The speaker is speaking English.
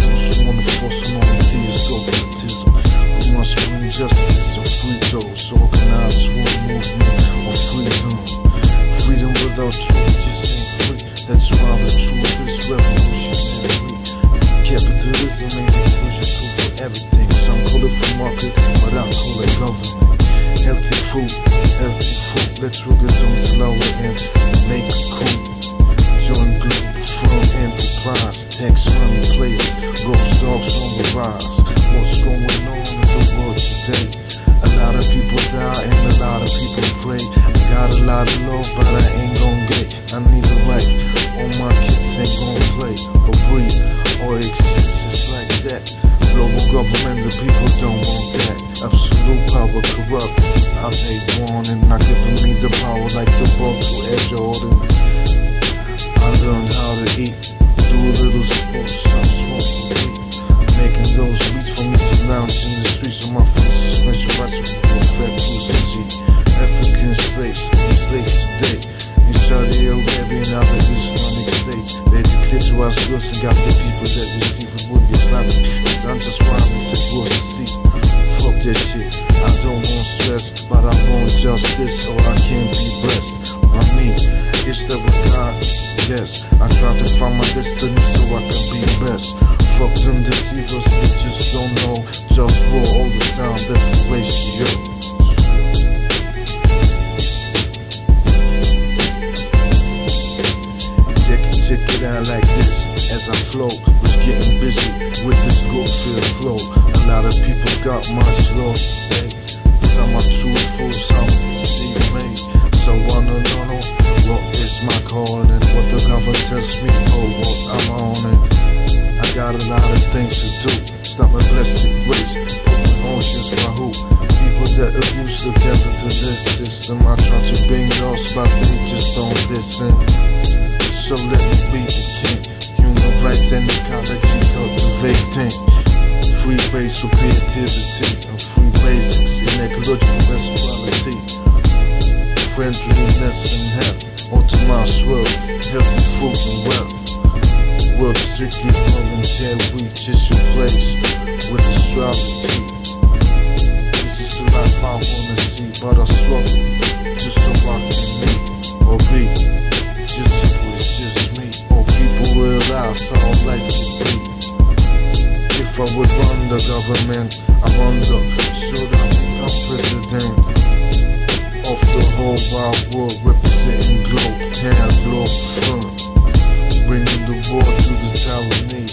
force, I'm on the force, I'm on the theism. We must bring justice and free those organized war movement of freedom. Freedom without truth is ain't free. That's why the truth is revolutionary. Capitalism ain't inclusion proof for everything. Some call it free market, but I call it government. Healthy food, healthy food. Let's work it on slower and make a cool. Join group from enterprise, tax money ghost on the rise. What's going on in the world today? A lot of people die and a lot of people pray. I got a lot of love, but I ain't gon' get. I need us girls and got the people that receive it will be Islamic. Cause I'm just rhyming, said was to see. Fuck that shit, I don't want stress, but I want justice, or I can't be blessed. I mean, it's the God, yes. I try to find my destiny so I can be best. Fuck them deceivers, they just don't know. Just war all the time, that's the ratio. Flow, was getting busy with this feel flow. A lot of people got to say. Some are truthful, some deceive me. So I wanna know what is my calling? What the government tells me, oh, what I'm on it. I got a lot of things to do. Stop my blessed grace. Put emotions by who? People that abuse the devil to this system. I try to bring lost, but they just don't listen. So let me be the king. Human rights and ecology cultivating. Free base for creativity and free basics in ecological quality. Friendliness and health, optimized world, healthy food and wealth. Work strictly volunteer, reach is your place with astrology. This is the life I wanna see, but I struggle If I would run the government, I wonder, should I become president of the whole wide world, representing globe, town, globe, firm, bringing the war to the Taiwanese.